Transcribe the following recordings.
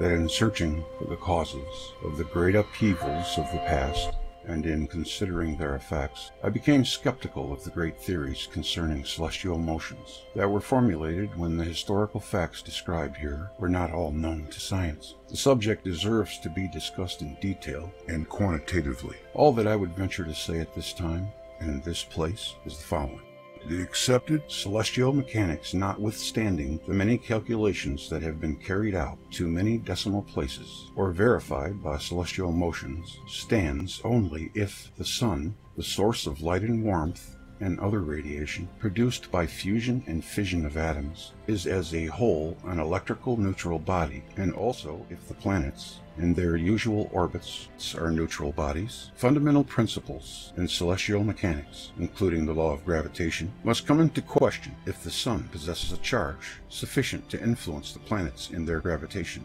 that in searching for the causes of the great upheavals of the past, and in considering their effects, I became skeptical of the great theories concerning celestial motions that were formulated when the historical facts described here were not all known to science. The subject deserves to be discussed in detail and quantitatively. All that I would venture to say at this time and in this place is the following. The accepted celestial mechanics notwithstanding the many calculations that have been carried out to many decimal places, or verified by celestial motions, stands only if the sun, the source of light and warmth, and other radiation produced by fusion and fission of atoms is as a whole an electrical neutral body, and also if the planets in their usual orbits are neutral bodies, fundamental principles in celestial mechanics, including the law of gravitation, must come into question if the sun possesses a charge sufficient to influence the planets in their gravitation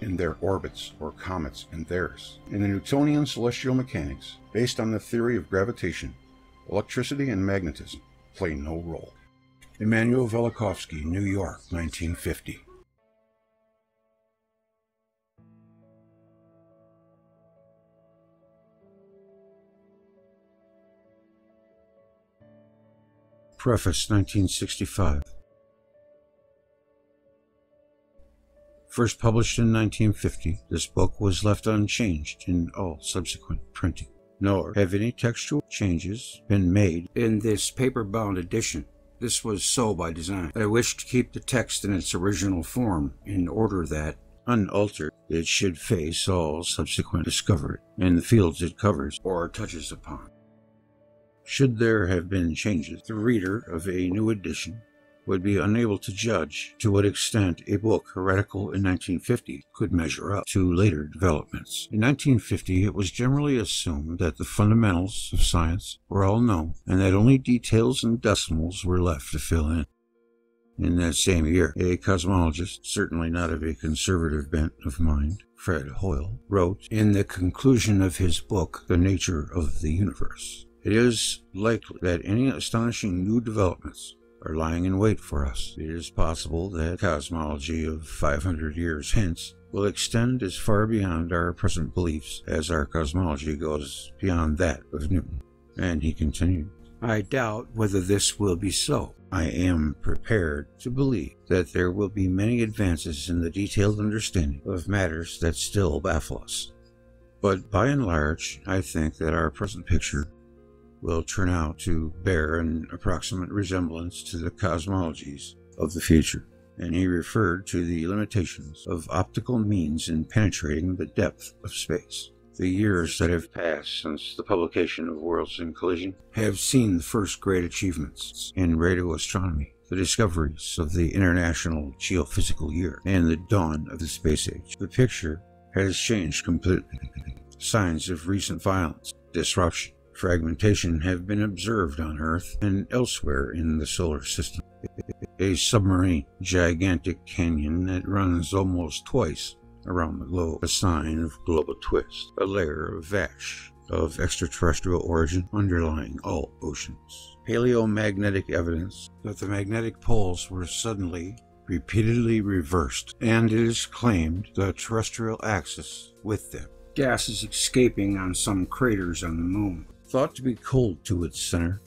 in their orbits or comets in theirs. In the Newtonian celestial mechanics, based on the theory of gravitation, electricity and magnetism play no role. Immanuel Velikovsky, New York, 1950. Preface 1965 First published in 1950, this book was left unchanged in all subsequent printing nor have any textual changes been made in this paper-bound edition. This was so by design. I wish to keep the text in its original form in order that, unaltered, it should face all subsequent discovery in the fields it covers or touches upon. Should there have been changes, the reader of a new edition would be unable to judge to what extent a book heretical in 1950 could measure up to later developments. In 1950, it was generally assumed that the fundamentals of science were all known and that only details and decimals were left to fill in. In that same year, a cosmologist, certainly not of a conservative bent of mind, Fred Hoyle, wrote in the conclusion of his book, The Nature of the Universe, It is likely that any astonishing new developments are lying in wait for us. It is possible that cosmology of 500 years hence will extend as far beyond our present beliefs as our cosmology goes beyond that of Newton. And he continued, I doubt whether this will be so. I am prepared to believe that there will be many advances in the detailed understanding of matters that still baffle us. But by and large, I think that our present picture will turn out to bear an approximate resemblance to the cosmologies of the future, and he referred to the limitations of optical means in penetrating the depth of space. The years that have passed since the publication of Worlds in Collision have seen the first great achievements in radio astronomy, the discoveries of the International Geophysical Year, and the dawn of the space age. The picture has changed completely. Signs of recent violence, disruption, fragmentation have been observed on Earth and elsewhere in the solar system. A submarine gigantic canyon that runs almost twice around the globe, a sign of global twist, a layer of ash of extraterrestrial origin underlying all oceans. Paleomagnetic evidence that the magnetic poles were suddenly, repeatedly reversed, and it is claimed the terrestrial axis with them. Gases escaping on some craters on the moon thought to be cold to its center,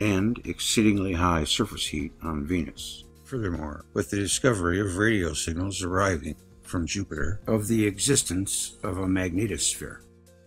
and exceedingly high surface heat on Venus. Furthermore, with the discovery of radio signals arriving from Jupiter of the existence of a magnetosphere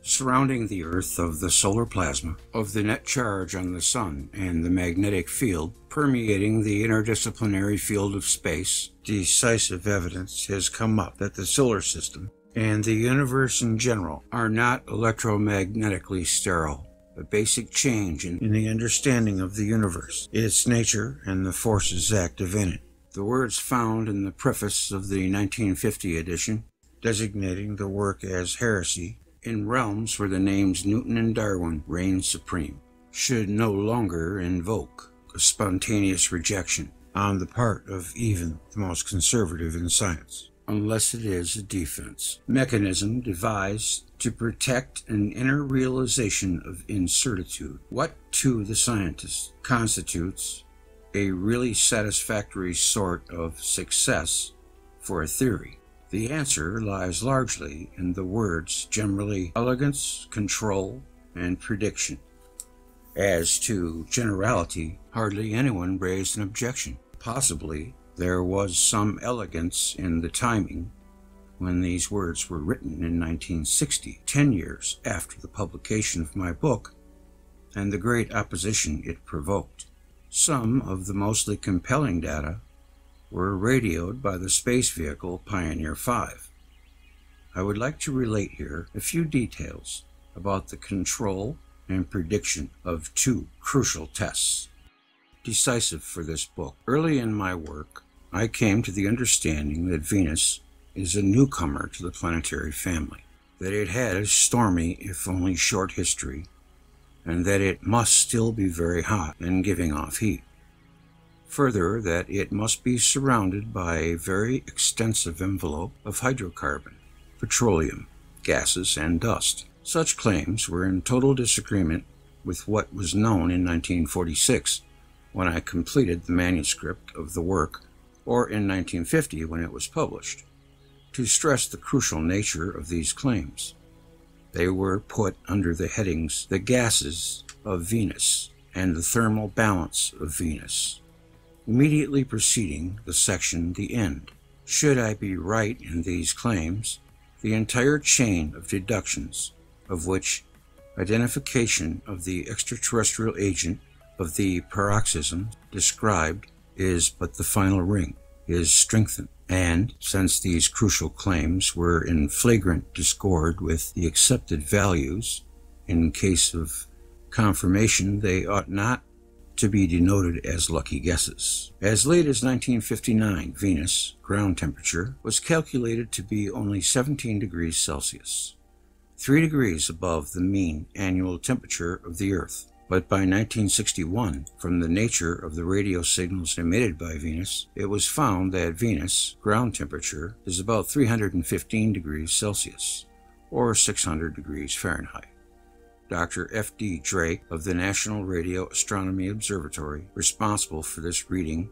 surrounding the Earth of the solar plasma, of the net charge on the Sun, and the magnetic field permeating the interdisciplinary field of space, decisive evidence has come up that the solar system and the universe in general are not electromagnetically sterile. A basic change in, in, the understanding of the universe, its nature, and the forces active in it. The words found in the preface of the 1950 edition, designating the work as heresy in realms where the names Newton and Darwin reign supreme, should no longer invoke a spontaneous rejection on the part of even the most conservative in science unless it is a defense mechanism devised to protect an inner realization of incertitude. What, to the scientist, constitutes a really satisfactory sort of success for a theory? The answer lies largely in the words generally elegance, control, and prediction. As to generality, hardly anyone raised an objection. Possibly there was some elegance in the timing when these words were written in 1960, 10 years after the publication of my book, and the great opposition it provoked. Some of the mostly compelling data were radioed by the space vehicle Pioneer 5. I would like to relate here a few details about the control and prediction of two crucial tests. Decisive for this book. Early in my work, I came to the understanding that Venus is a newcomer to the planetary family, that it had a stormy, if only short history, and that it must still be very hot and giving off heat. Further, that it must be surrounded by a very extensive envelope of hydrocarbon, petroleum, gases, and dust. Such claims were in total disagreement with what was known in 1946 when I completed the manuscript of the work, or in 1950 when it was published, to stress the crucial nature of these claims. They were put under the headings The Gases of Venus and the Thermal Balance of Venus immediately preceding the section The End. Should I be right in these claims, the entire chain of deductions, of which identification of the extraterrestrial agent of the paroxysm described is but the final ring, is strengthened. And since these crucial claims were in flagrant discord with the accepted values, in case of confirmation, they ought not to be denoted as lucky guesses. As late as 1959, Venus, ground temperature, was calculated to be only 17 degrees Celsius, 3 degrees above the mean annual temperature of the Earth. But by 1961, from the nature of the radio signals emitted by Venus, it was found that Venus, ground temperature, is about 315 degrees Celsius, or 600 degrees Fahrenheit. Dr. F.D. Drake of the National Radio Astronomy Observatory, responsible for this reading,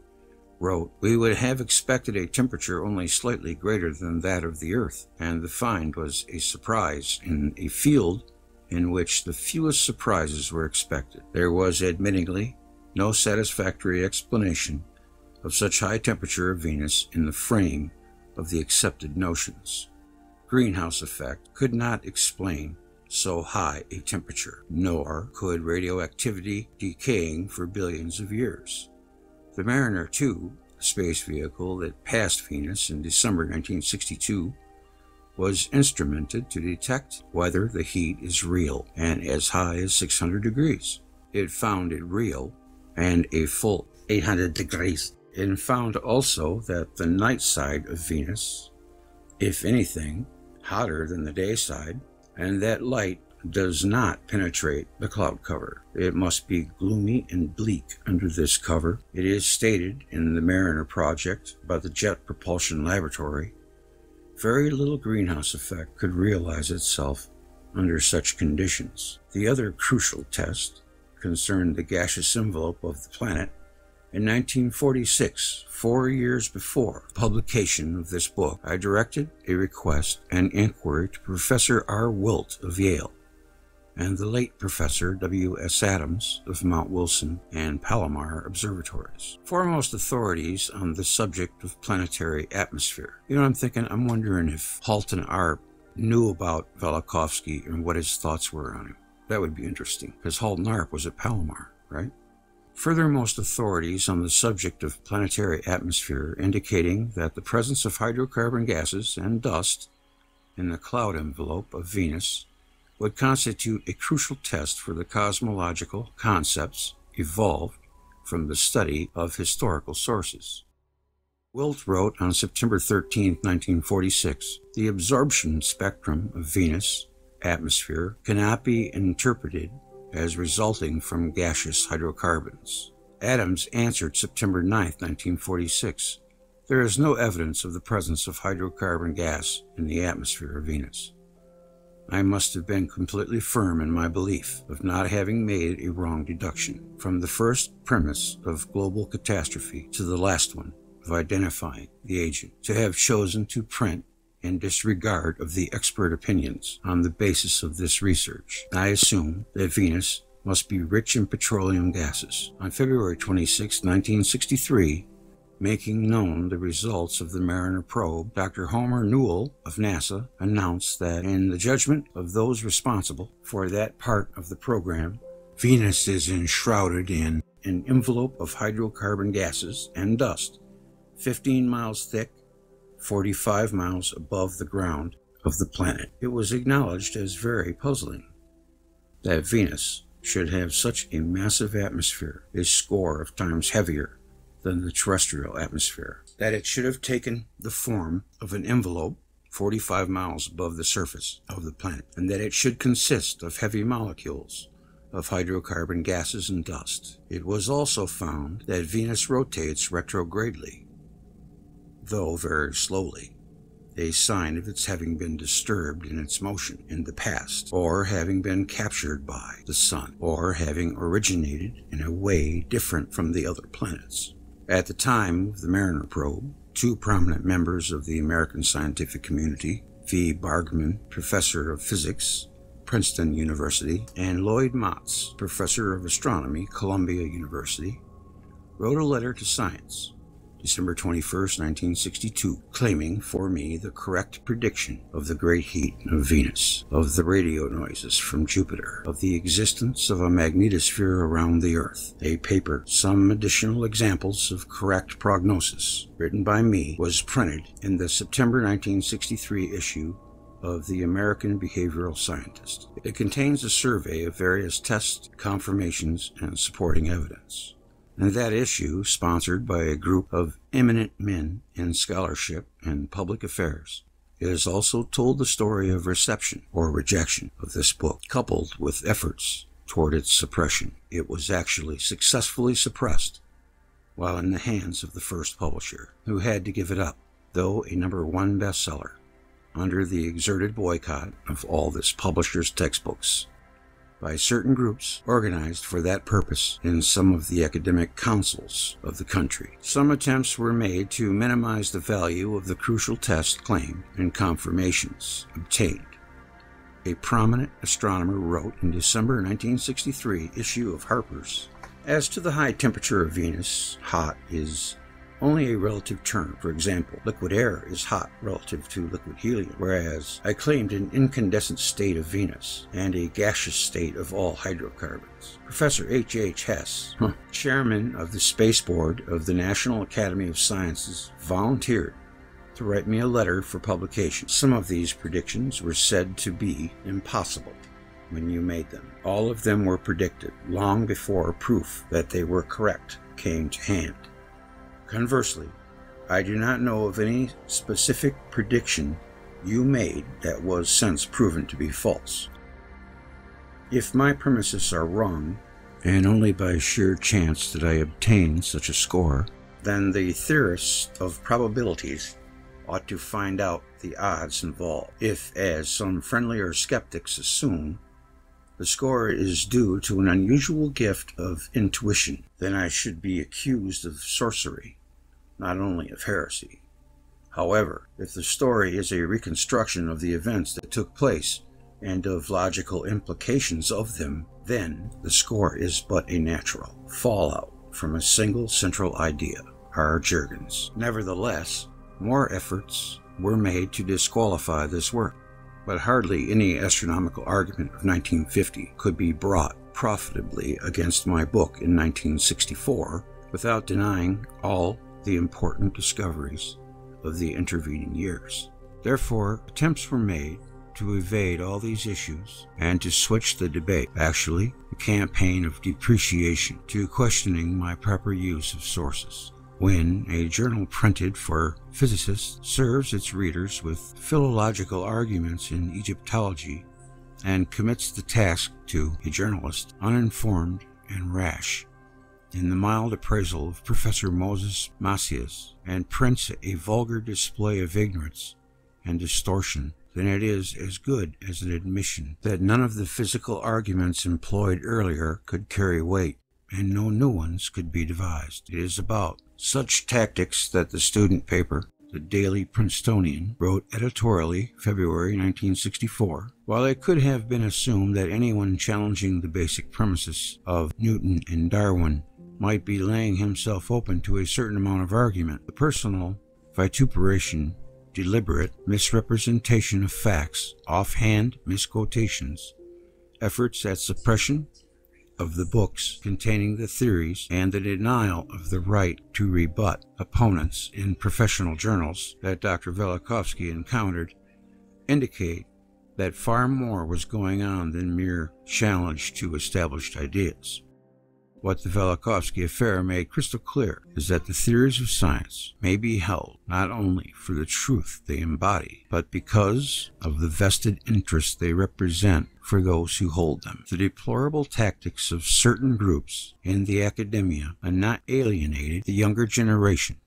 wrote, We would have expected a temperature only slightly greater than that of the Earth, and the find was a surprise in a field in which the fewest surprises were expected. There was admittingly no satisfactory explanation of such high temperature of Venus in the frame of the accepted notions. Greenhouse effect could not explain so high a temperature, nor could radioactivity decaying for billions of years. The Mariner 2, a space vehicle that passed Venus in December 1962, was instrumented to detect whether the heat is real and as high as 600 degrees. It found it real and a full 800 degrees, and found also that the night side of Venus, if anything, hotter than the day side, and that light does not penetrate the cloud cover. It must be gloomy and bleak under this cover. It is stated in the Mariner project by the Jet Propulsion Laboratory. Very little greenhouse effect could realize itself under such conditions. The other crucial test concerned the gaseous envelope of the planet in 1946, four years before publication of this book, I directed a request and inquiry to Professor R. Wildt of Yale and the late Professor W. S. Adams of Mount Wilson and Palomar observatories. Foremost authorities on the subject of planetary atmosphere. You know, I'm thinking, I'm wondering if Halton Arp knew about Velikovsky and what his thoughts were on him. That would be interesting, because Halton Arp was at Palomar, right? Furthermost authorities on the subject of planetary atmosphere indicating that the presence of hydrocarbon gases and dust in the cloud envelope of Venus would constitute a crucial test for the cosmological concepts evolved from the study of historical sources. Wildt wrote on September 13, 1946, the absorption spectrum of Venus atmosphere cannot be interpreted as resulting from gaseous hydrocarbons. Adams answered September 9, 1946. There is no evidence of the presence of hydrocarbon gas in the atmosphere of Venus. I must have been completely firm in my belief of not having made a wrong deduction, from the first premise of global catastrophe to the last one of identifying the agent to have chosen to print in disregard of the expert opinions on the basis of this research. I assume that Venus must be rich in petroleum gases. On February 26, 1963, making known the results of the Mariner probe, Dr. Homer Newell of NASA announced that in the judgment of those responsible for that part of the program, Venus is enshrouded in an envelope of hydrocarbon gases and dust, 15 miles thick, 45 miles above the ground of the planet. It was acknowledged as very puzzling that Venus should have such a massive atmosphere, a score of times heavier than the terrestrial atmosphere, that it should have taken the form of an envelope 45 miles above the surface of the planet, and that it should consist of heavy molecules of hydrocarbon gases and dust. It was also found that Venus rotates retrogradely, though very slowly, a sign of its having been disturbed in its motion in the past, or having been captured by the Sun, or having originated in a way different from the other planets. At the time of the Mariner probe, two prominent members of the American scientific community, V. Bargmann, professor of physics, Princeton University, and Lloyd Motz, professor of astronomy, Columbia University, wrote a letter to Science December 21, 1962, claiming for me the correct prediction of the great heat of Venus, of the radio noises from Jupiter, of the existence of a magnetosphere around the Earth. A paper, some additional examples of correct prognosis, written by me, was printed in the September 1963 issue of the American Behavioral Scientist. It contains a survey of various tests, confirmations, and supporting evidence and that issue, sponsored by a group of eminent men in scholarship and public affairs, it has also told the story of reception or rejection of this book, coupled with efforts toward its suppression. It was actually successfully suppressed while in the hands of the first publisher, who had to give it up, though a number one bestseller, under the exerted boycott of all this publisher's textbooks by certain groups organized for that purpose in some of the academic councils of the country. Some attempts were made to minimize the value of the crucial test claimed and confirmations obtained. A prominent astronomer wrote in December 1963 issue of Harper's As to the high temperature of Venus, hot is only a relative term. For example, liquid air is hot relative to liquid helium, whereas I claimed an incandescent state of Venus and a gaseous state of all hydrocarbons. Professor H. H. Hess, huh, chairman of the Space Board of the National Academy of Sciences, volunteered to write me a letter for publication. Some of these predictions were said to be impossible when you made them. All of them were predicted long before proof that they were correct came to hand. Conversely, I do not know of any specific prediction you made that was since proven to be false. If my premises are wrong, and only by sheer chance did I obtain such a score, then the theorists of probabilities ought to find out the odds involved. If, as some friendlier skeptics assume, the score is due to an unusual gift of intuition, then I should be accused of sorcery not only of heresy. However, if the story is a reconstruction of the events that took place and of logical implications of them, then the score is but a natural fallout from a single central idea, R. Jurgens. Nevertheless, more efforts were made to disqualify this work, but hardly any astronomical argument of 1950 could be brought profitably against my book in 1964 without denying all the important discoveries of the intervening years. Therefore, attempts were made to evade all these issues and to switch the debate, actually, a campaign of depreciation, to questioning my proper use of sources. When a journal printed for physicists serves its readers with philological arguments in Egyptology and commits the task to a journalist uninformed and rash, in the mild appraisal of Professor Moses Macias and prints a vulgar display of ignorance and distortion, then it is as good as an admission that none of the physical arguments employed earlier could carry weight. and no new ones could be devised. It is about such tactics that the student paper, the Daily Princetonian, wrote editorially February 1964. While it could have been assumed that anyone challenging the basic premises of Newton and Darwin might be laying himself open to a certain amount of argument, the personal vituperation deliberate misrepresentation of facts, offhand misquotations, efforts at suppression of the books containing the theories, and the denial of the right to rebut opponents in professional journals that Dr. Velikovsky encountered indicate that far more was going on than mere challenge to established ideas. What the Velikovsky affair made crystal clear is that the theories of science may be held not only for the truth they embody, but because of the vested interests they represent for those who hold them. The deplorable tactics of certain groups in the academia are not alienated the younger generation,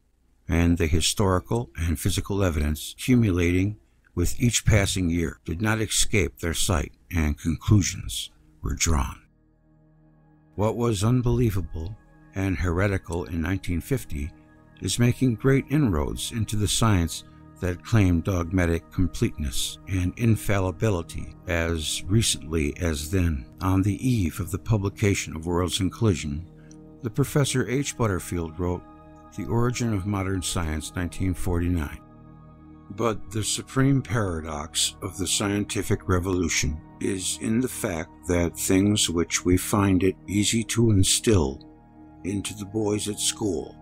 and the historical and physical evidence accumulating with each passing year did not escape their sight, and conclusions were drawn. What was unbelievable and heretical in 1950 is making great inroads into the science that claimed dogmatic completeness and infallibility as recently as then. On the eve of the publication of Worlds in Collision, the Professor H. Butterfield wrote The Origin of Modern Science, 1949. But the supreme paradox of the scientific revolution is in the fact that things which we find it easy to instill into the boys at school,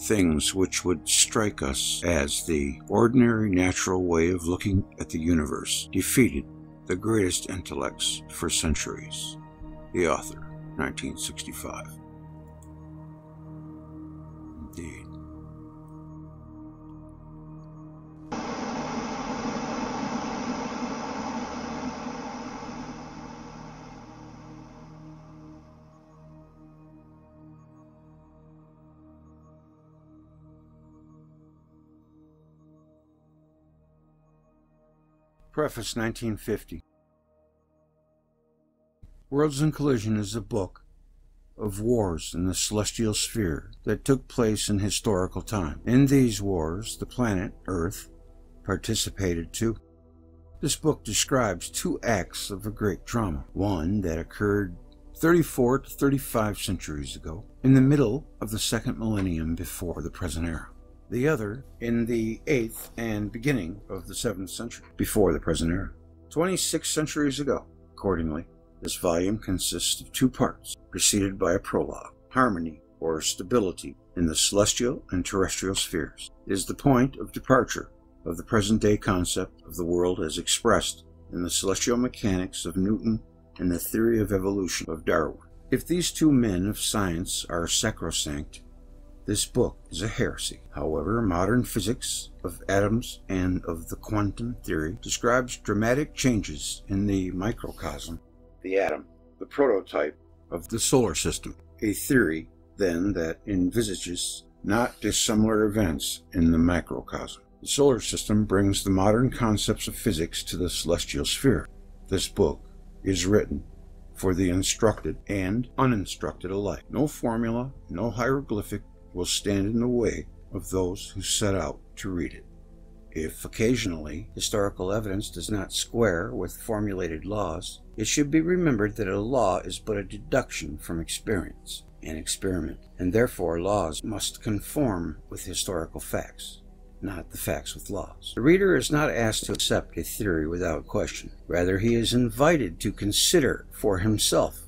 things which would strike us as the ordinary natural way of looking at the universe, defeated the greatest intellects for centuries. The author, 1965. Preface 1950 Worlds in Collision is a book of wars in the celestial sphere that took place in historical time. In these wars, the planet Earth participated too. This book describes two acts of a great drama. One that occurred 34 to 35 centuries ago, in the middle of the second millennium before the present era the other in the 8th and beginning of the 7th century, before the present era. 26 centuries ago, accordingly, this volume consists of two parts, preceded by a prologue. Harmony, or stability, in the celestial and terrestrial spheres, is the point of departure of the present day concept of the world as expressed in the celestial mechanics of Newton and the theory of evolution of Darwin. If these two men of science are sacrosanct, this book is a heresy. However, modern physics of atoms and of the quantum theory describes dramatic changes in the microcosm, the atom, the prototype of the solar system. A theory, then, that envisages not dissimilar events in the macrocosm. The solar system brings the modern concepts of physics to the celestial sphere. This book is written for the instructed and uninstructed alike. No formula, no hieroglyphic, will stand in the way of those who set out to read it. If occasionally historical evidence does not square with formulated laws, it should be remembered that a law is but a deduction from experience, and experiment, and therefore laws must conform with historical facts, not the facts with laws. The reader is not asked to accept a theory without question. Rather, he is invited to consider for himself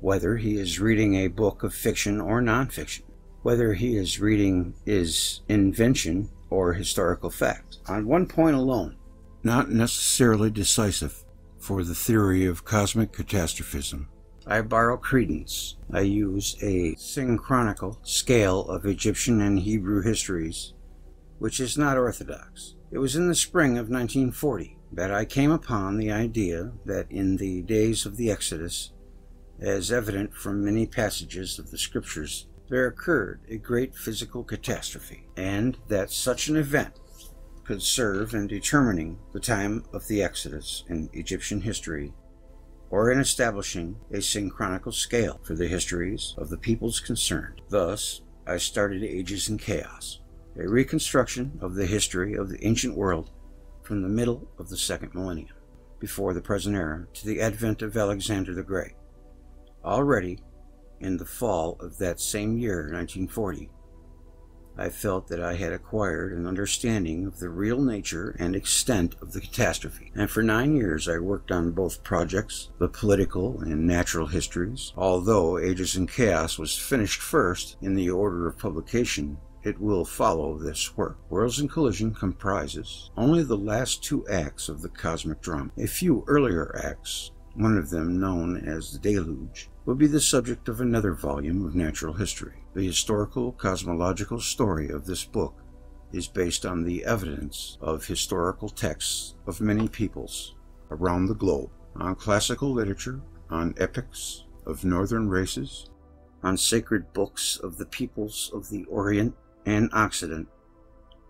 whether he is reading a book of fiction or nonfiction whether he is reading is invention or historical fact. On one point alone, not necessarily decisive for the theory of cosmic catastrophism, I borrow credence. I use a synchronical scale of Egyptian and Hebrew histories, which is not orthodox. It was in the spring of 1940 that I came upon the idea that in the days of the Exodus, as evident from many passages of the Scriptures, there occurred a great physical catastrophe, and that such an event could serve in determining the time of the Exodus in Egyptian history or in establishing a synchronical scale for the histories of the peoples concerned. Thus, I started Ages in Chaos, a reconstruction of the history of the ancient world from the middle of the second millennium, before the present era, to the advent of Alexander the Great. Already, in the fall of that same year, 1940, I felt that I had acquired an understanding of the real nature and extent of the catastrophe. And for nine years I worked on both projects, the political and natural histories. Although Ages in Chaos was finished first in the order of publication, it will follow this work. Worlds in Collision comprises only the last two acts of the cosmic drama. A few earlier acts, one of them known as the Deluge, will be the subject of another volume of natural history. The historical cosmological story of this book is based on the evidence of historical texts of many peoples around the globe, on classical literature, on epics of northern races, on sacred books of the peoples of the Orient and Occident,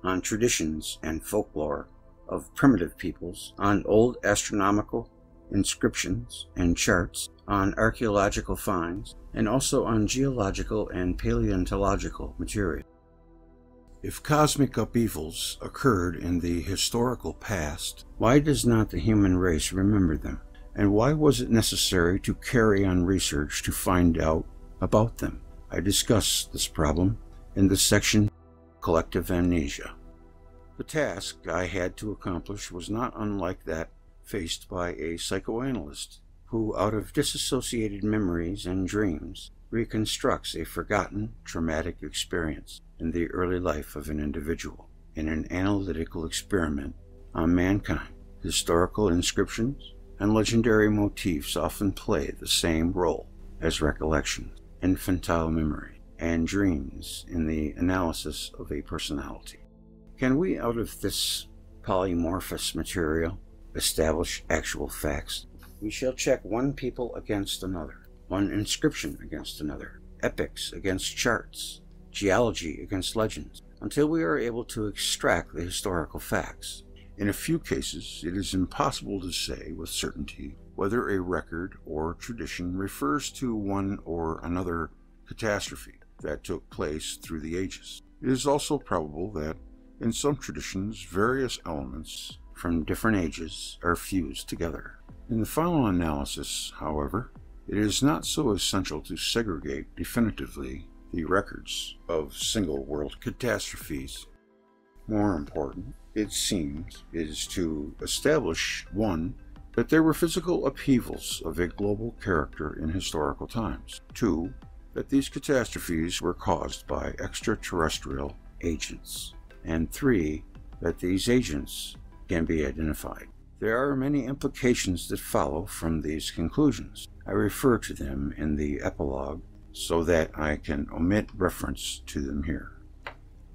on traditions and folklore of primitive peoples, on old astronomical inscriptions and charts, on archaeological finds, and also on geological and paleontological material. If cosmic upheavals occurred in the historical past, why does not the human race remember them? And why was it necessary to carry on research to find out about them? I discuss this problem in the section Collective Amnesia. The task I had to accomplish was not unlike that faced by a psychoanalyst who, out of disassociated memories and dreams, reconstructs a forgotten traumatic experience in the early life of an individual in an analytical experiment on mankind. Historical inscriptions and legendary motifs often play the same role as recollection, infantile memory, and dreams in the analysis of a personality. Can we, out of this polymorphous material, establish actual facts we shall check one people against another, one inscription against another, epics against charts, geology against legends, until we are able to extract the historical facts. In a few cases, it is impossible to say with certainty whether a record or tradition refers to one or another catastrophe that took place through the ages. It is also probable that in some traditions, various elements from different ages are fused together. In the final analysis, however, it is not so essential to segregate definitively the records of single world catastrophes. More important, it seems, is to establish one, that there were physical upheavals of a global character in historical times, two, that these catastrophes were caused by extraterrestrial agents, and three, that these agents can be identified. There are many implications that follow from these conclusions. I refer to them in the epilogue so that I can omit reference to them here.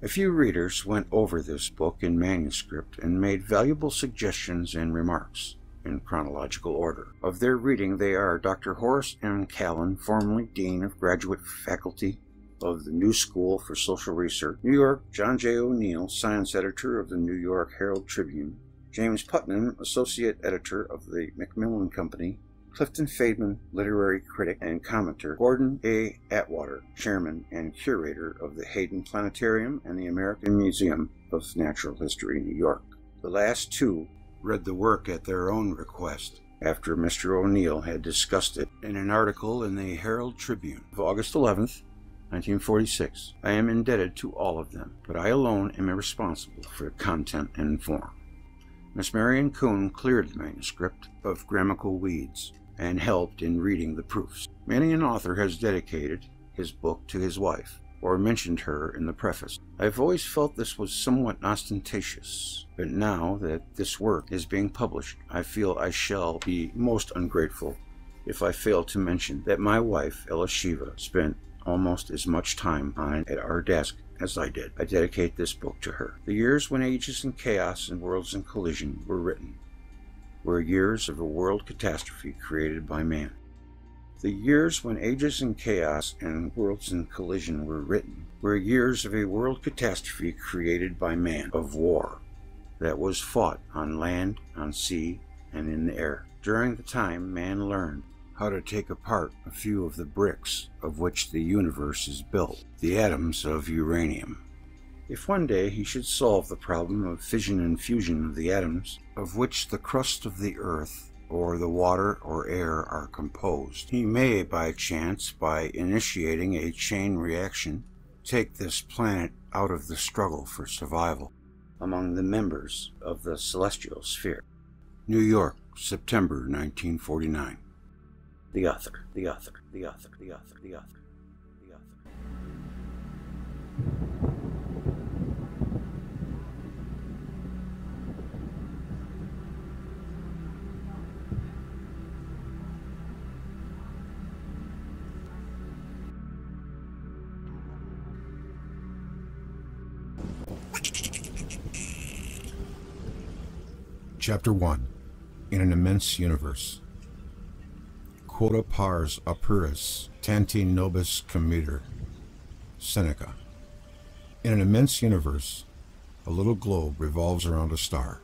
A few readers went over this book in manuscript and made valuable suggestions and remarks in chronological order. Of their reading, they are Dr. Horace M. Kallen, formerly Dean of Graduate Faculty of the New School for Social Research, New York, John J. O'Neill, Science Editor of the New York Herald Tribune, James Putnam, associate editor of the Macmillan Company, Clifton Fadiman, literary critic and commenter, Gordon A. Atwater, chairman and curator of the Hayden Planetarium and the American Museum of Natural History, New York. The last two read the work at their own request after Mr. O'Neill had discussed it in an article in the Herald Tribune of August 11th, 1946. I am indebted to all of them, but I alone am responsible for content and form. Miss Marion Coon cleared the manuscript of grammatical weeds and helped in reading the proofs. Many an author has dedicated his book to his wife, or mentioned her in the preface. I've always felt this was somewhat ostentatious, but now that this work is being published, I feel I shall be most ungrateful if I fail to mention that my wife, Elisheva, spent almost as much time on at our desk as I did. I dedicate this book to her. The years when ages in chaos and worlds in collision were written were years of a world catastrophe created by man. The years when ages in chaos and worlds in collision were written were years of a world catastrophe created by man, of war that was fought on land, on sea, and in the air. During the time, man learned how to take apart a few of the bricks of which the universe is built, the atoms of uranium. If one day he should solve the problem of fission and fusion of the atoms of which the crust of the earth or the water or air are composed, he may by chance, by initiating a chain reaction, take this planet out of the struggle for survival among the members of the celestial sphere. New York, September 1949. The author, the author, the author, the author, the author, the author. Chapter 1 In an Immense Universe Quota pars apuris tanti nobis commuter. Seneca. In an immense universe, a little globe revolves around a star.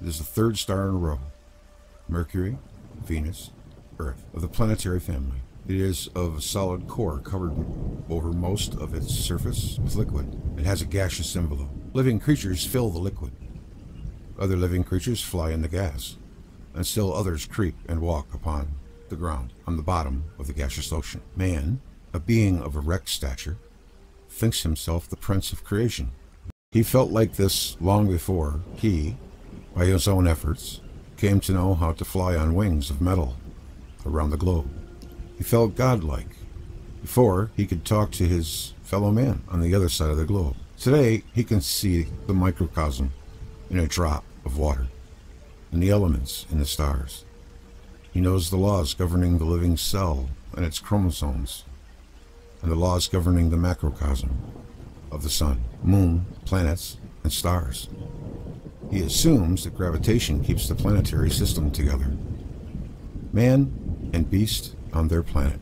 It is the third star in a row. Mercury, Venus, Earth, of the planetary family. It is of a solid core covered over most of its surface with liquid. It has a gaseous envelope. Living creatures fill the liquid. Other living creatures fly in the gas, and still others creep and walk upon the ground on the bottom of the gaseous ocean. Man, a being of erect stature, thinks himself the prince of creation. He felt like this long before he, by his own efforts, came to know how to fly on wings of metal around the globe. He felt godlike before he could talk to his fellow man on the other side of the globe. Today, he can see the microcosm in a drop of water, and the elements in the stars. He knows the laws governing the living cell and its chromosomes, and the laws governing the macrocosm of the sun, moon, planets, and stars. He assumes that gravitation keeps the planetary system together. Man and beast on their planet,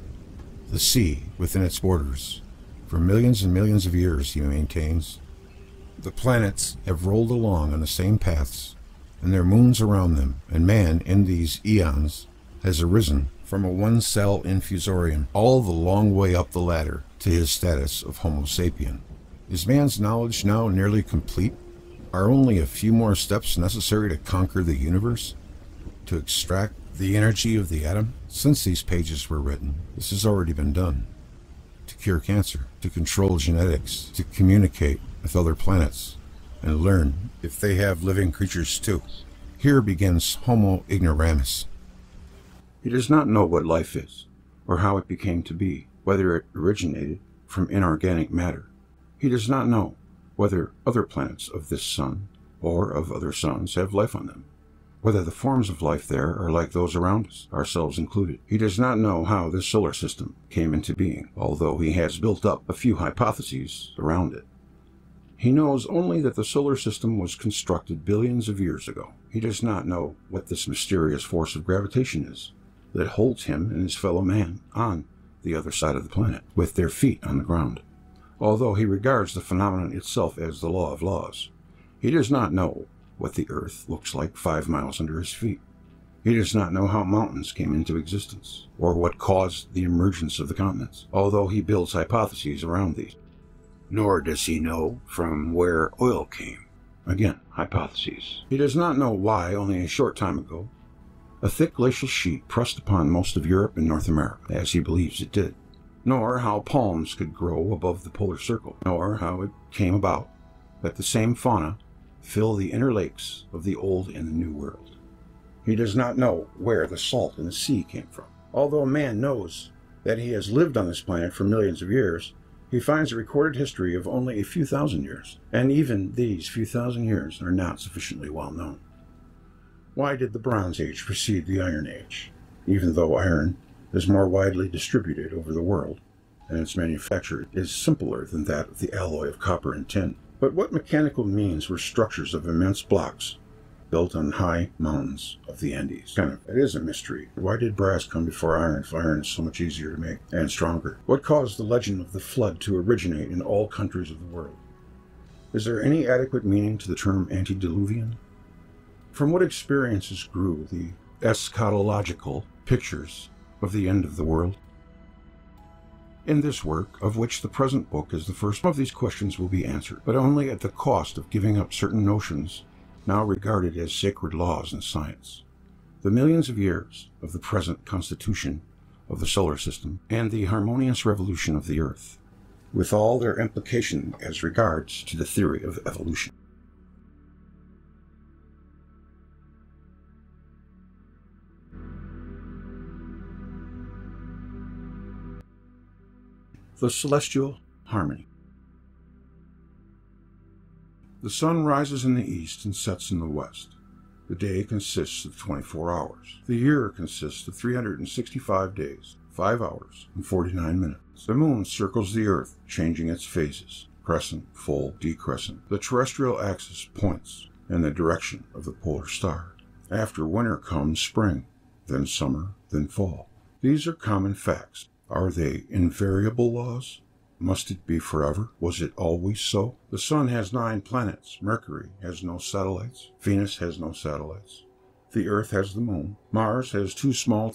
the sea within its borders. For millions and millions of years, he maintains, the planets have rolled along on the same paths, and their moons around them, and man, in these eons, has arisen from a one cell infusorian all the long way up the ladder to his status of Homo sapien. Is man's knowledge now nearly complete? Are only a few more steps necessary to conquer the universe? To extract the energy of the atom? Since these pages were written, this has already been done. To cure cancer, to control genetics, to communicate with other planets, and learn if they have living creatures too. Here begins Homo ignoramus. He does not know what life is, or how it became to be, whether it originated from inorganic matter. He does not know whether other planets of this sun or of other suns have life on them, whether the forms of life there are like those around us, ourselves included. He does not know how this solar system came into being, although he has built up a few hypotheses around it. He knows only that the solar system was constructed billions of years ago. He does not know what this mysterious force of gravitation is that holds him and his fellow man on the other side of the planet, with their feet on the ground. Although he regards the phenomenon itself as the law of laws, he does not know what the earth looks like five miles under his feet. He does not know how mountains came into existence, or what caused the emergence of the continents, although he builds hypotheses around these nor does he know from where oil came. Again, hypotheses. He does not know why, only a short time ago, a thick glacial sheet pressed upon most of Europe and North America, as he believes it did, nor how palms could grow above the polar circle, nor how it came about that the same fauna fill the inner lakes of the old and the new world. He does not know where the salt in the sea came from. Although man knows that he has lived on this planet for millions of years, he finds a recorded history of only a few thousand years, and even these few thousand years are not sufficiently well known. Why did the Bronze Age precede the Iron Age, even though iron is more widely distributed over the world, and its manufacture is simpler than that of the alloy of copper and tin? But what mechanical means were structures of immense blocks built on high mountains of the Andes. Kind of, it is a mystery. Why did brass come before iron if iron is so much easier to make and stronger? What caused the legend of the flood to originate in all countries of the world? Is there any adequate meaning to the term antediluvian? From what experiences grew the eschatological pictures of the end of the world. In this work, of which the present book is the first, of these questions will be answered, but only at the cost of giving up certain notions now regarded as sacred laws in science. The millions of years of the present constitution of the solar system and the harmonious revolution of the Earth, with all their implication as regards to the theory of evolution. The Celestial Harmony The sun rises in the east and sets in the west. The day consists of 24 hours. The year consists of 365 days, 5 hours, and 49 minutes. The moon circles the earth, changing its phases crescent, full, decrescent. The terrestrial axis points in the direction of the polar star. After winter comes spring, then summer, then fall. These are common facts are they invariable laws? Must it be forever? Was it always so? The Sun has nine planets. Mercury has no satellites. Venus has no satellites. The Earth has the Moon. Mars has two small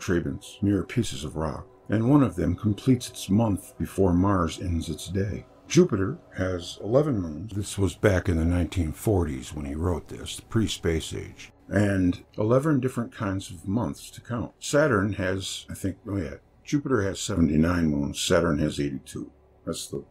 trabants, mere pieces of rock, and one of them completes its month before Mars ends its day. Jupiter has 11 moons. This was back in the 1940s when he wrote this, pre space age and 11 different kinds of months to count. Saturn has, I think, oh yeah, Jupiter has 79 moons, Saturn has 82. That's the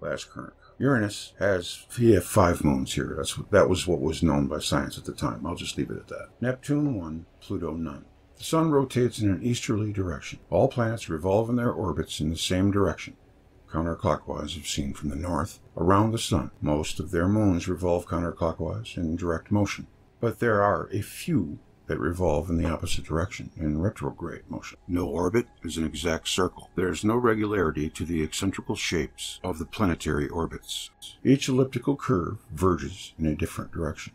last current. Uranus has yeah, five moons here. That's what, that was what was known by science at the time. I'll just leave it at that. Neptune one, Pluto none. The sun rotates in an easterly direction. All planets revolve in their orbits in the same direction, counterclockwise if seen from the north, around the sun. Most of their moons revolve counterclockwise in direct motion but there are a few that revolve in the opposite direction, in retrograde motion. No orbit is an exact circle. There is no regularity to the eccentrical shapes of the planetary orbits. Each elliptical curve verges in a different direction.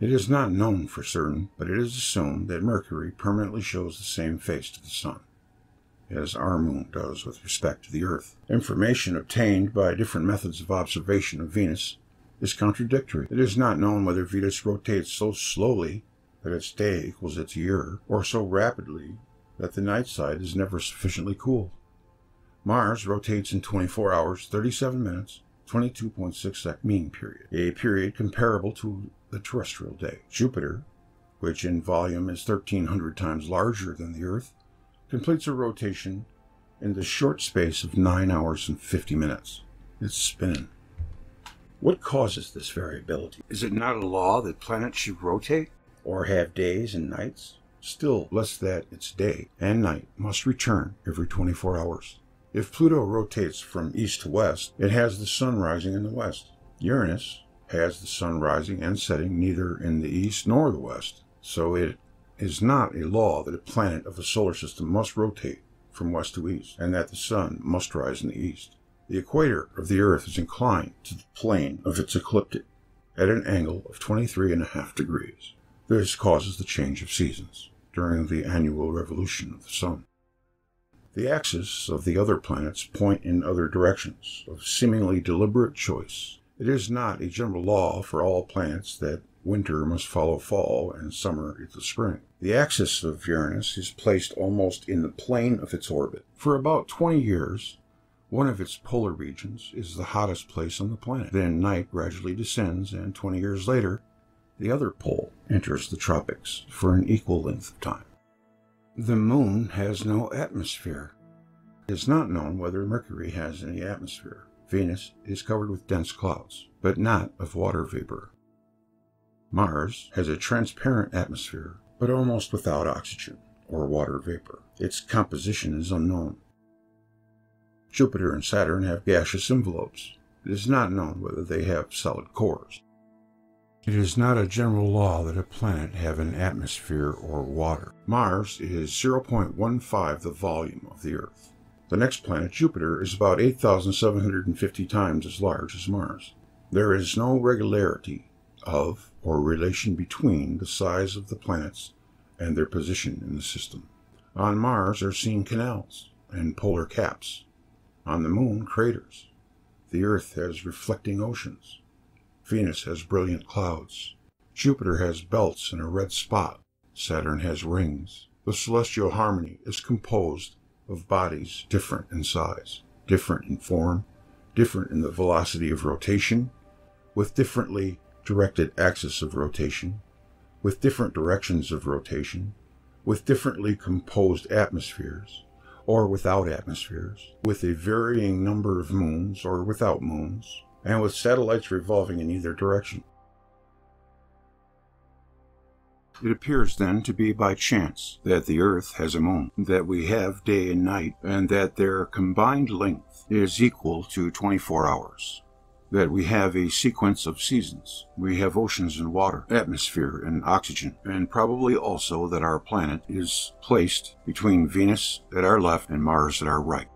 It is not known for certain, but it is assumed that Mercury permanently shows the same face to the Sun, as our moon does with respect to the Earth. Information obtained by different methods of observation of Venus is contradictory. It is not known whether Venus rotates so slowly that its day equals its year, or so rapidly that the night side is never sufficiently cooled. Mars rotates in 24 hours, 37 minutes, 22.6 sec mean period, a period comparable to the terrestrial day. Jupiter, which in volume is 1300 times larger than the Earth, completes a rotation in the short space of 9 hours and 50 minutes. It's spinning. What causes this variability? Is it not a law that planets should rotate or have days and nights? Still less that its day and night must return every 24 hours. If Pluto rotates from east to west, it has the sun rising in the west. Uranus has the sun rising and setting neither in the east nor the west, so it is not a law that a planet of a solar system must rotate from west to east, and that the sun must rise in the east. The equator of the Earth is inclined to the plane of its ecliptic at an angle of 23 and a half degrees. This causes the change of seasons during the annual revolution of the Sun. The axes of the other planets point in other directions, of seemingly deliberate choice. It is not a general law for all planets that winter must follow fall and summer the spring. The axis of Uranus is placed almost in the plane of its orbit. For about 20 years, one of its polar regions is the hottest place on the planet. Then night gradually descends, and 20 years later, the other pole enters the tropics for an equal length of time. The moon has no atmosphere. It is not known whether Mercury has any atmosphere. Venus is covered with dense clouds, but not of water vapor. Mars has a transparent atmosphere, but almost without oxygen or water vapor. Its composition is unknown. Jupiter and Saturn have gaseous envelopes. It is not known whether they have solid cores. It is not a general law that a planet have an atmosphere or water. Mars is 0.15 the volume of the Earth. The next planet, Jupiter, is about 8,750 times as large as Mars. There is no regularity of or relation between the size of the planets and their position in the system. On Mars are seen canals and polar caps. On the moon, craters. The earth has reflecting oceans. Venus has brilliant clouds. Jupiter has belts and a red spot. Saturn has rings. The celestial harmony is composed of bodies different in size, different in form, different in the velocity of rotation, with differently directed axis of rotation, with different directions of rotation, with differently composed atmospheres, or without atmospheres, with a varying number of moons or without moons, and with satellites revolving in either direction. It appears then to be by chance that the Earth has a moon, that we have day and night, and that their combined length is equal to 24 hours. That we have a sequence of seasons, we have oceans and water, atmosphere and oxygen, and probably also that our planet is placed between Venus at our left and Mars at our right.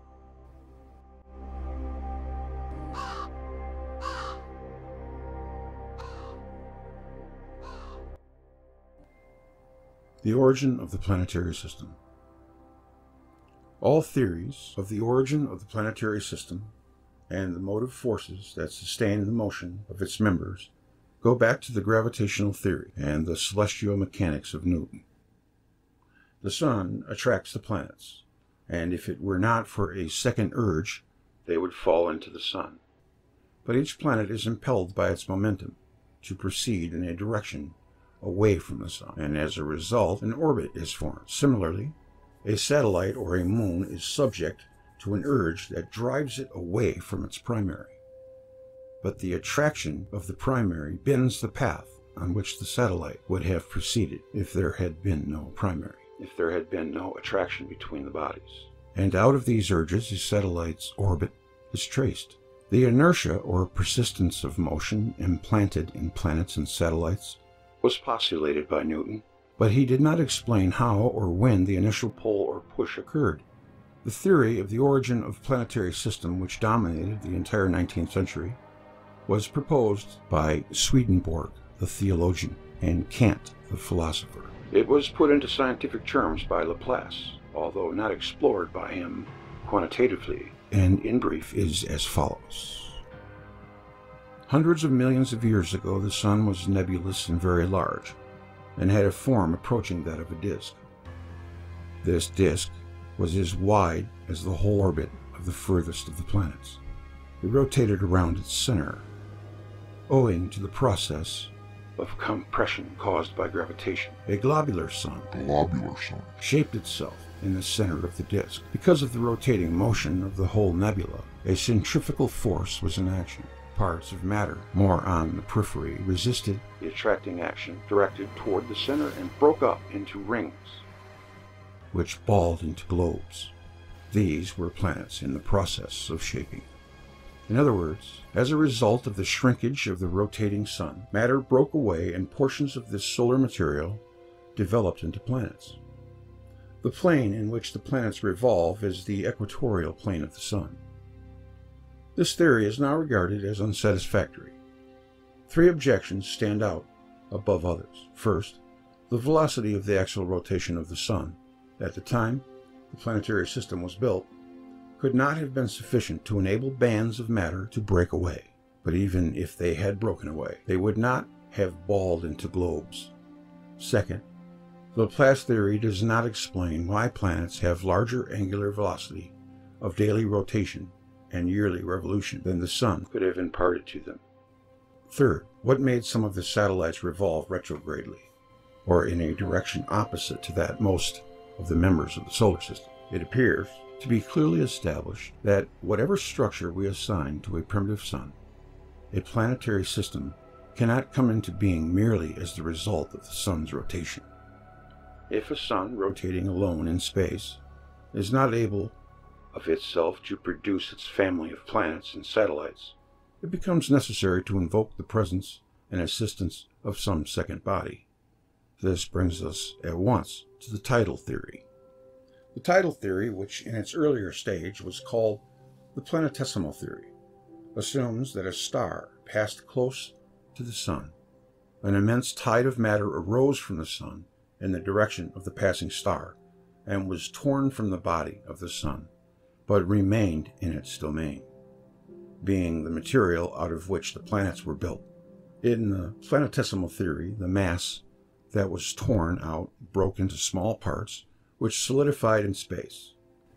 The origin of the planetary system. All theories of the origin of the planetary system and the motive forces that sustain the motion of its members go back to the gravitational theory and the celestial mechanics of Newton. The sun attracts the planets, and if it were not for a second urge, they would fall into the sun. But each planet is impelled by its momentum to proceed in a direction away from the sun, and as a result, an orbit is formed. Similarly, a satellite or a moon is subject to an urge that drives it away from its primary. But the attraction of the primary bends the path on which the satellite would have proceeded if there had been no primary, if there had been no attraction between the bodies. And out of these urges, the satellite's orbit is traced. The inertia or persistence of motion implanted in planets and satellites was postulated by Newton, but he did not explain how or when the initial pull or push occurred. The theory of the origin of planetary system, which dominated the entire 19th century, was proposed by Swedenborg, the theologian, and Kant, the philosopher. It was put into scientific terms by Laplace, although not explored by him quantitatively, and in brief is as follows. Hundreds of millions of years ago, the Sun was nebulous and very large, and had a form approaching that of a disk. This disk was as wide as the whole orbit of the furthest of the planets. It rotated around its center, owing to the process of compression caused by gravitation. A globular sun, globular sun shaped itself in the center of the disk. Because of the rotating motion of the whole nebula, a centrifugal force was in action parts of matter, more on the periphery, resisted the attracting action directed toward the center and broke up into rings, which balled into globes. These were planets in the process of shaping. In other words, as a result of the shrinkage of the rotating sun, matter broke away and portions of this solar material developed into planets. The plane in which the planets revolve is the equatorial plane of the sun. This theory is now regarded as unsatisfactory. Three objections stand out above others. First, the velocity of the axial rotation of the Sun, at the time the planetary system was built, could not have been sufficient to enable bands of matter to break away. But even if they had broken away, they would not have balled into globes. Second, the Laplace theory does not explain why planets have larger angular velocity of daily rotation and yearly revolution than the Sun could have imparted to them. Third, what made some of the satellites revolve retrogradely, or in a direction opposite to that most of the members of the solar system? It appears to be clearly established that whatever structure we assign to a primitive sun, a planetary system cannot come into being merely as the result of the sun's rotation. If a sun rotating alone in space is not able of itself to produce its family of planets and satellites, it becomes necessary to invoke the presence and assistance of some second body. This brings us at once to the tidal theory. The tidal theory, which in its earlier stage was called the planetesimal theory, assumes that a star passed close to the Sun. An immense tide of matter arose from the Sun in the direction of the passing star and was torn from the body of the Sun but remained in its domain, being the material out of which the planets were built. In the planetesimal theory, the mass that was torn out broke into small parts, which solidified in space.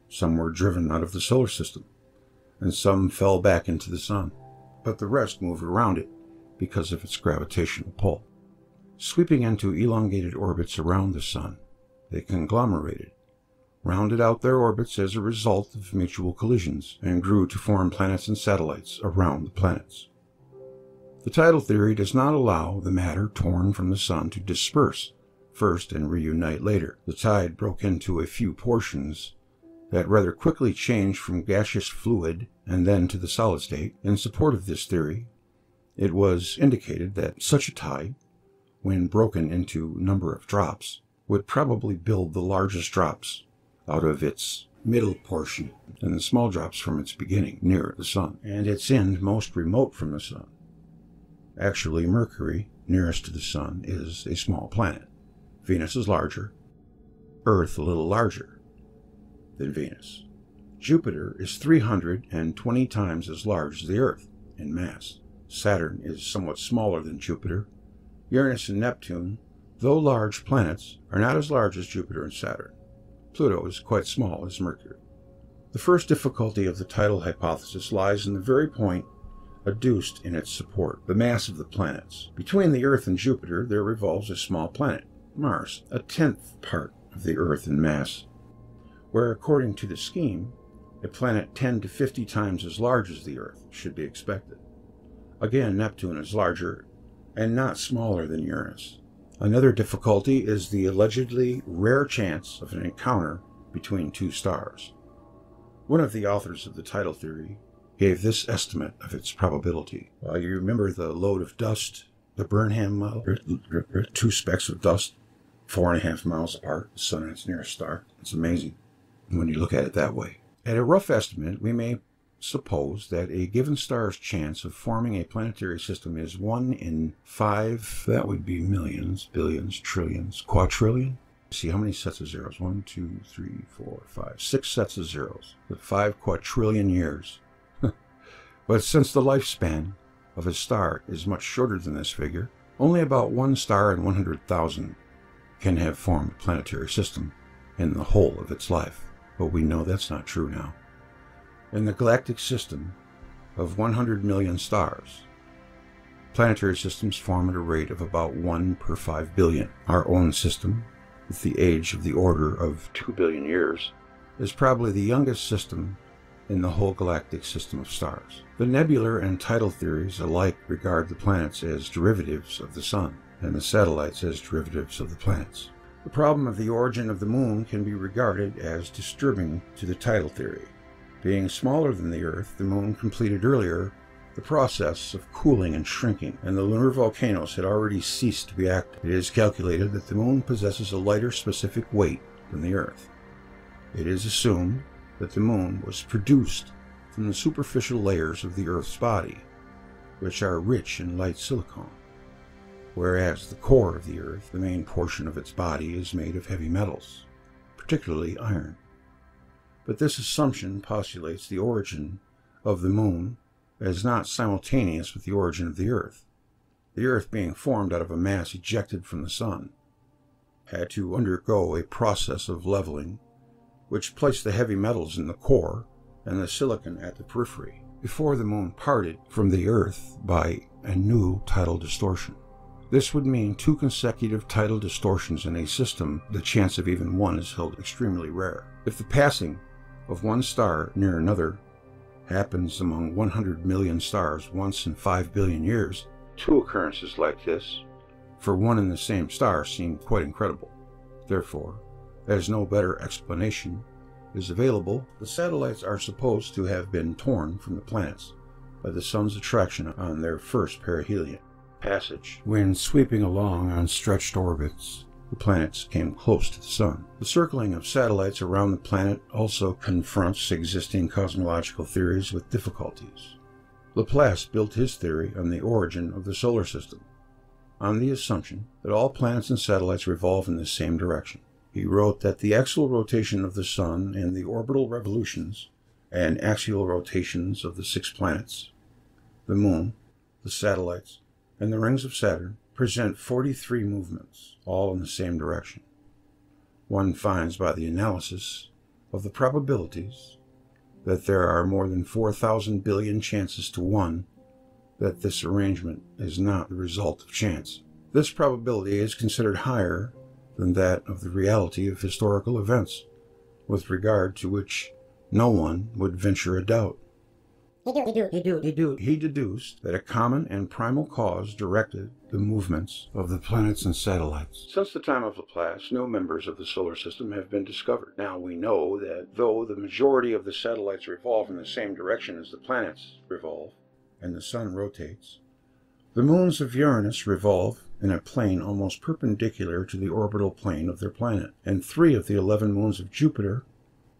Some were driven out of the solar system, and some fell back into the sun, but the rest moved around it because of its gravitational pull. Sweeping into elongated orbits around the sun, they conglomerated, rounded out their orbits as a result of mutual collisions, and grew to form planets and satellites around the planets. The tidal theory does not allow the matter torn from the sun to disperse first and reunite later. The tide broke into a few portions that rather quickly changed from gaseous fluid and then to the solid state. In support of this theory, it was indicated that such a tide, when broken into number of drops, would probably build the largest drops out of its middle portion and the small drops from its beginning near the sun and its end most remote from the sun. Actually, Mercury, nearest to the Sun, is a small planet. Venus is larger, Earth a little larger than Venus. Jupiter is 320 times as large as the Earth in mass. Saturn is somewhat smaller than Jupiter. Uranus and Neptune, though large planets, are not as large as Jupiter and Saturn. Pluto is quite small as Mercury. The first difficulty of the tidal hypothesis lies in the very point adduced in its support, the mass of the planets. Between the Earth and Jupiter there revolves a small planet, Mars, a tenth part of the Earth in mass, where according to the scheme, a planet 10 to 50 times as large as the Earth should be expected. Again, Neptune is larger and not smaller than Uranus. Another difficulty is the allegedly rare chance of an encounter between two stars. One of the authors of the tidal theory gave this estimate of its probability. Uh, you remember the load of dust, the Burnham model? Two specks of dust, four and a half miles apart, the sun and its nearest star. It's amazing when you look at it that way. At a rough estimate, we may suppose that a given star's chance of forming a planetary system is 1 in 5, that would be millions, billions, trillions, quadrillion. See how many sets of zeros? One, two, three, four, five, six sets of zeros with five quadrillion years. But since the lifespan of a star is much shorter than this figure, only about one star in 100,000 can have formed a planetary system in the whole of its life. But we know that's not true now. In the galactic system of 100 million stars, planetary systems form at a rate of about 1 per 5 billion. Our own system, with the age of the order of 2 billion years, is probably the youngest system in the whole galactic system of stars. The nebular and tidal theories alike regard the planets as derivatives of the Sun, and the satellites as derivatives of the planets. The problem of the origin of the Moon can be regarded as disturbing to the tidal theory. Being smaller than the Earth, the Moon completed earlier the process of cooling and shrinking, and the lunar volcanoes had already ceased to be active. It is calculated that the Moon possesses a lighter specific weight than the Earth. It is assumed that the moon was produced from the superficial layers of the Earth's body, which are rich in light silicon, whereas the core of the Earth, the main portion of its body, is made of heavy metals, particularly iron. But this assumption postulates the origin of the moon as not simultaneous with the origin of the Earth. The Earth, being formed out of a mass ejected from the Sun, had to undergo a process of leveling which placed the heavy metals in the core and the silicon at the periphery, before the moon parted from the Earth by a new tidal distortion. This would mean two consecutive tidal distortions in a system, the chance of even one is held extremely rare. If the passing of one star near another happens among 100 million stars once in 5 billion years, two occurrences like this for one and the same star seem quite incredible. Therefore, there's no better explanation is available, the satellites are supposed to have been torn from the planets by the sun's attraction on their first perihelion passage. When sweeping along on stretched orbits, the planets came close to the sun. The circling of satellites around the planet also confronts existing cosmological theories with difficulties. Laplace built his theory on the origin of the solar system, on the assumption that all planets and satellites revolve in the same direction. He wrote that the axial rotation of the Sun and the orbital revolutions and axial rotations of the six planets, the Moon, the satellites, and the rings of Saturn present 43 movements, all in the same direction. One finds by the analysis of the probabilities that there are more than 4,000 billion chances to one that this arrangement is not the result of chance. This probability is considered higher than that of the reality of historical events, with regard to which no one would venture a doubt. He deduced that a common and primal cause directed the movements of the planets and satellites. Since the time of Laplace, no members of the solar system have been discovered. Now we know that though the majority of the satellites revolve in the same direction as the planets revolve, and the sun rotates, the moons of Uranus revolve in a plane almost perpendicular to the orbital plane of their planet, and three of the eleven moons of Jupiter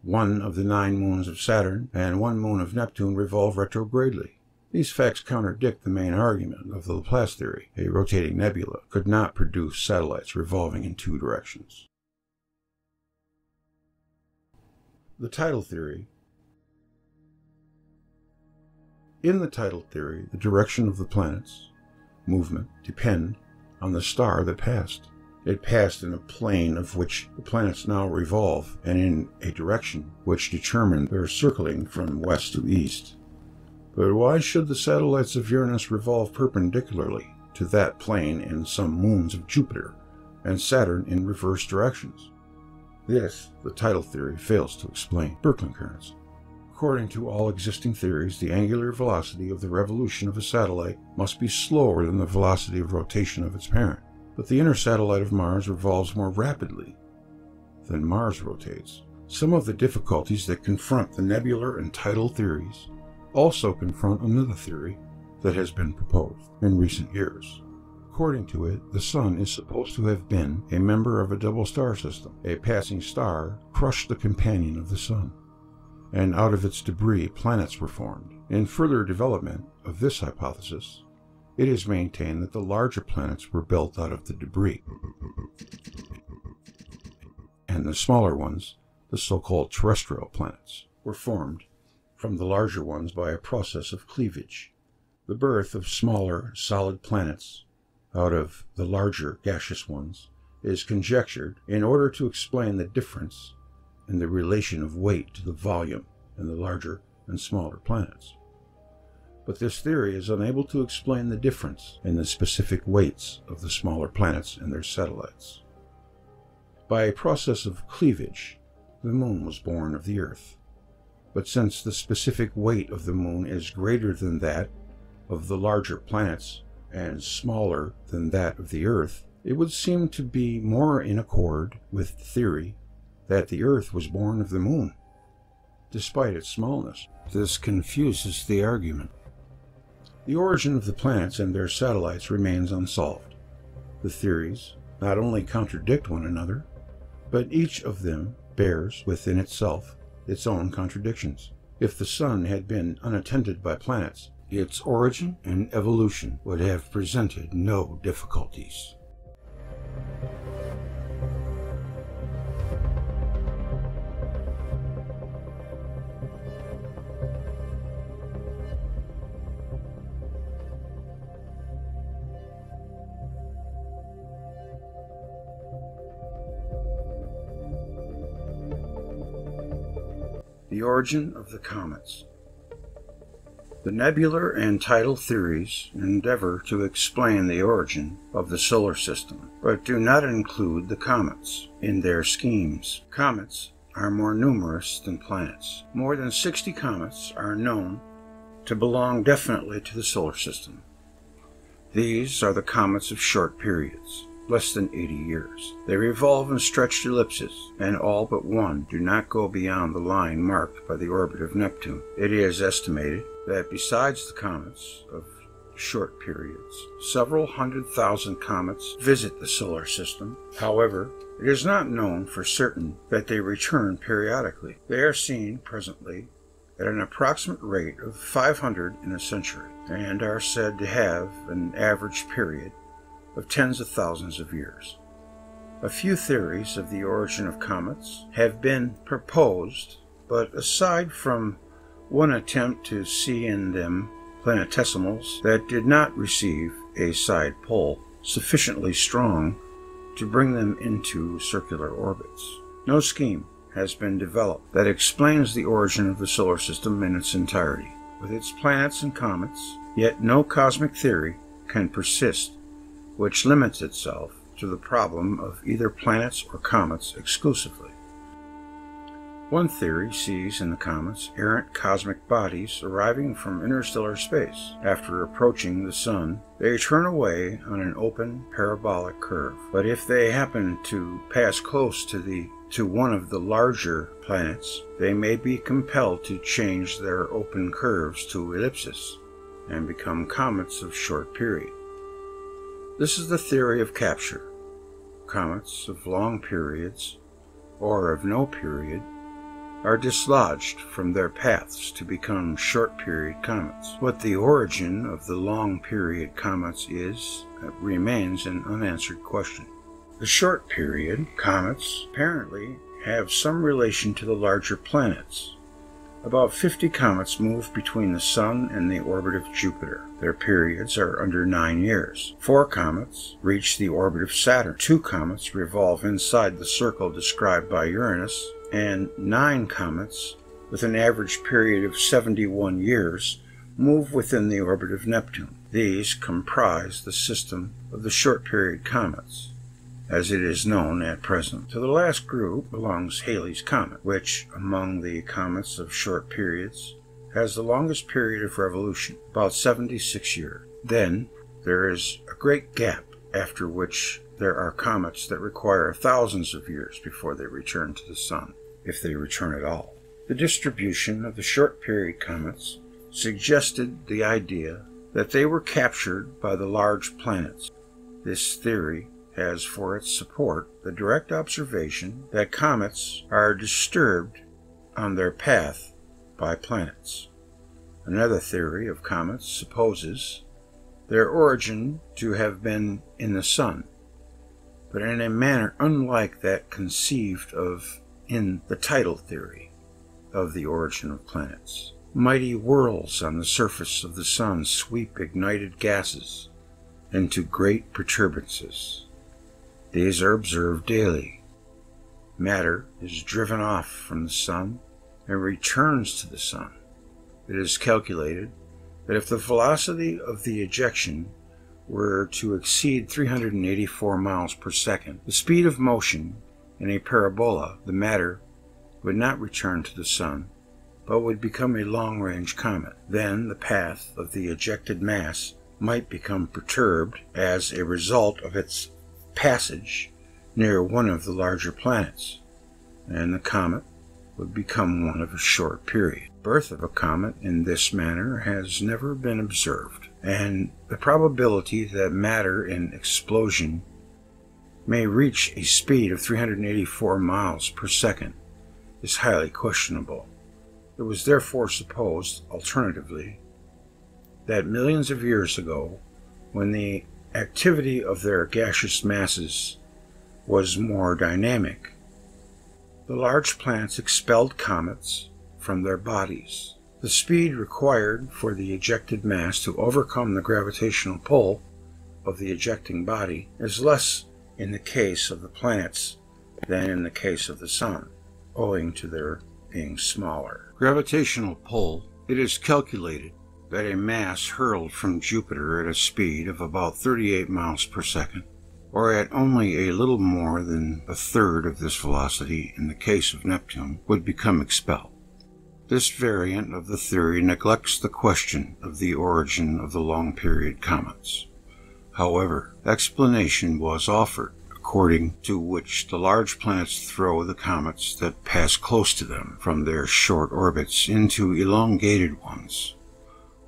one of the nine moons of Saturn and one moon of Neptune revolve retrogradely. These facts contradict the main argument of the Laplace theory. A rotating nebula could not produce satellites revolving in two directions. The tidal theory. In the tidal theory, the direction of the planets' movement depend on the star that passed. It passed in a plane of which the planets now revolve, and in a direction which determined their circling from west to east. But why should the satellites of Uranus revolve perpendicularly to that plane and some moons of Jupiter and Saturn in reverse directions? This, the tidal theory fails to explain. Birkeland currents. According to all existing theories, the angular velocity of the revolution of a satellite must be slower than the velocity of rotation of its parent but the inner satellite of Mars revolves more rapidly than Mars rotates. Some of the difficulties that confront the nebular and tidal theories also confront another theory that has been proposed in recent years. According to it, the Sun is supposed to have been a member of a double star system. A passing star crushed the companion of the Sun, and out of its debris planets were formed. In further development of this hypothesis, it is maintained that the larger planets were built out of the debris, and the smaller ones, the so called terrestrial planets, were formed from the larger ones by a process of cleavage. The birth of smaller solid planets out of the larger gaseous ones is conjectured in order to explain the difference in the relation of weight to the volume in the larger and smaller planets but this theory is unable to explain the difference in the specific weights of the smaller planets and their satellites. By a process of cleavage, the moon was born of the earth. But since the specific weight of the moon is greater than that of the larger planets and smaller than that of the earth, it would seem to be more in accord with the theory that the earth was born of the moon, despite its smallness. This confuses the argument. The origin of the planets and their satellites remains unsolved. The theories not only contradict one another, but each of them bears within itself its own contradictions. If the Sun had been unattended by planets, its origin and evolution would have presented no difficulties. The origin of the comets. The nebular and tidal theories endeavor to explain the origin of the solar system, but do not include the comets in their schemes. Comets are more numerous than planets. More than 60 comets are known to belong definitely to the solar system. These are the comets of short periods less than 80 years. They revolve in stretched ellipses, and all but one do not go beyond the line marked by the orbit of Neptune. It is estimated that besides the comets of short periods, several hundred thousand comets visit the solar system. However, it is not known for certain that they return periodically. They are seen presently at an approximate rate of 500 in a century and are said to have an average period of tens of thousands of years. A few theories of the origin of comets have been proposed, but aside from one attempt to see in them planetesimals that did not receive a side pole, sufficiently strong to bring them into circular orbits. No scheme has been developed that explains the origin of the solar system in its entirety, with its planets and comets, yet no cosmic theory can persist which limits itself to the problem of either planets or comets exclusively. One theory sees in the comets errant cosmic bodies arriving from interstellar space. After approaching the Sun, they turn away on an open parabolic curve. But if they happen to pass close to the to one of the larger planets, they may be compelled to change their open curves to ellipses and become comets of short period. This is the theory of capture. Comets of long periods, or of no period, are dislodged from their paths to become short period comets. What the origin of the long period comets is uh, remains an unanswered question. The short period comets apparently have some relation to the larger planets. About 50 comets move between the Sun and the orbit of Jupiter. Their periods are under nine years. Four comets reach the orbit of Saturn. Two comets revolve inside the circle described by Uranus and nine comets, with an average period of 71 years, move within the orbit of Neptune. These comprise the system of the short period comets, as it is known at present. To the last group belongs Halley's Comet, which, among the comets of short periods, has the longest period of revolution, about 76 years. Then there is a great gap after which there are comets that require thousands of years before they return to the Sun, if they return at all. The distribution of the short period comets suggested the idea that they were captured by the large planets. This theory has for its support the direct observation that comets are disturbed on their path by planets. Another theory of comets supposes their origin to have been in the Sun, but in a manner unlike that conceived of in the tidal theory of the origin of planets. Mighty whirls on the surface of the Sun sweep ignited gases into great protuberances. These are observed daily. Matter is driven off from the Sun and returns to the Sun. It is calculated that if the velocity of the ejection were to exceed 384 miles per second, the speed of motion in a parabola, the matter would not return to the Sun, but would become a long range comet. Then the path of the ejected mass might become perturbed as a result of its passage near one of the larger planets, and the comet would become one of a short period. Birth of a comet in this manner has never been observed, and the probability that matter in explosion may reach a speed of 384 miles per second is highly questionable. It was therefore supposed, alternatively, that millions of years ago, when the activity of their gaseous masses was more dynamic, the large planets expelled comets from their bodies. The speed required for the ejected mass to overcome the gravitational pull of the ejecting body is less in the case of the planets than in the case of the Sun, owing to their being smaller. Gravitational pull, it is calculated that a mass hurled from Jupiter at a speed of about 38 miles per second, or at only a little more than a third of this velocity in the case of Neptune, would become expelled. This variant of the theory neglects the question of the origin of the long period comets. However, explanation was offered, according to which the large planets throw the comets that pass close to them from their short orbits into elongated ones,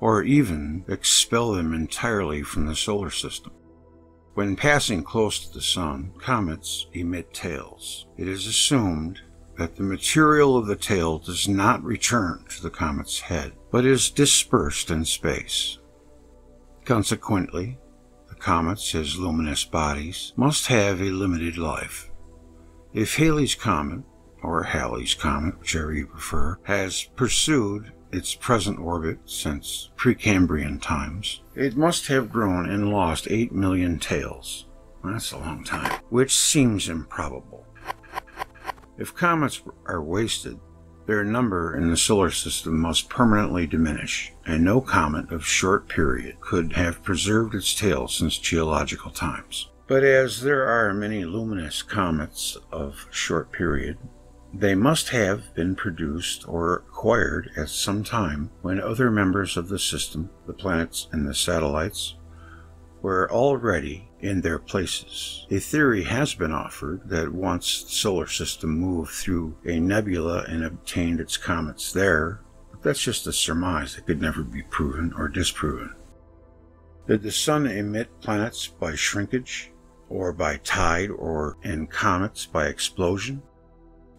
or even expel them entirely from the solar system. When passing close to the Sun, comets emit tails. It is assumed that the material of the tail does not return to the comet's head, but is dispersed in space. Consequently, the comets as luminous bodies must have a limited life. If Halley's Comet, or Halley's Comet, whichever you prefer, has pursued its present orbit since Precambrian times, it must have grown and lost 8 million tails. That's a long time, which seems improbable. If comets are wasted, their number in the solar system must permanently diminish, and no comet of short period could have preserved its tail since geological times. But as there are many luminous comets of short period, they must have been produced or acquired at some time when other members of the system, the planets and the satellites, were already in their places. A theory has been offered that once the solar system moved through a nebula and obtained its comets there, but that's just a surmise that could never be proven or disproven. Did the sun emit planets by shrinkage, or by tide, or in comets by explosion?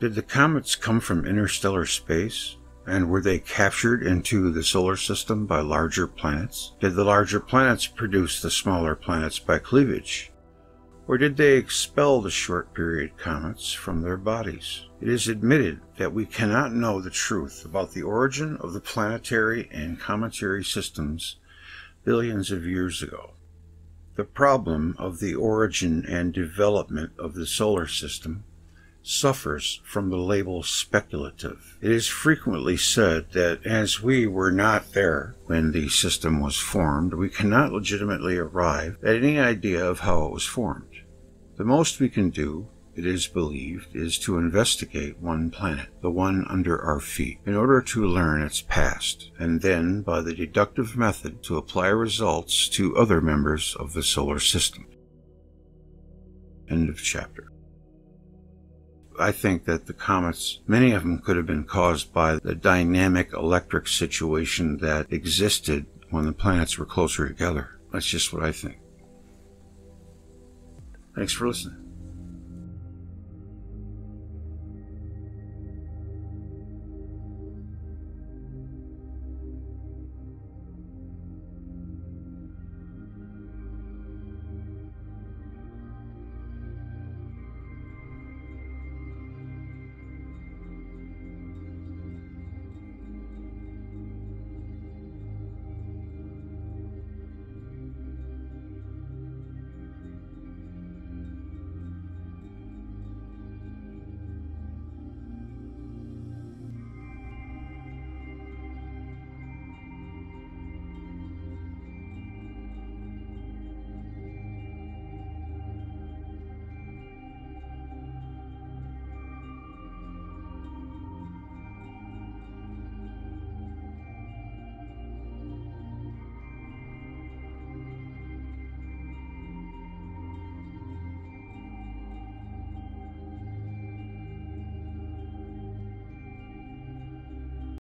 Did the comets come from interstellar space? And were they captured into the solar system by larger planets? Did the larger planets produce the smaller planets by cleavage? Or did they expel the short period comets from their bodies? It is admitted that we cannot know the truth about the origin of the planetary and cometary systems billions of years ago. The problem of the origin and development of the solar system suffers from the label speculative. It is frequently said that as we were not there when the system was formed, we cannot legitimately arrive at any idea of how it was formed. The most we can do, it is believed, is to investigate one planet, the one under our feet, in order to learn its past, and then, by the deductive method, to apply results to other members of the solar system. End of chapter. I think that the comets, many of them could have been caused by the dynamic electric situation that existed when the planets were closer together. That's just what I think. Thanks for listening.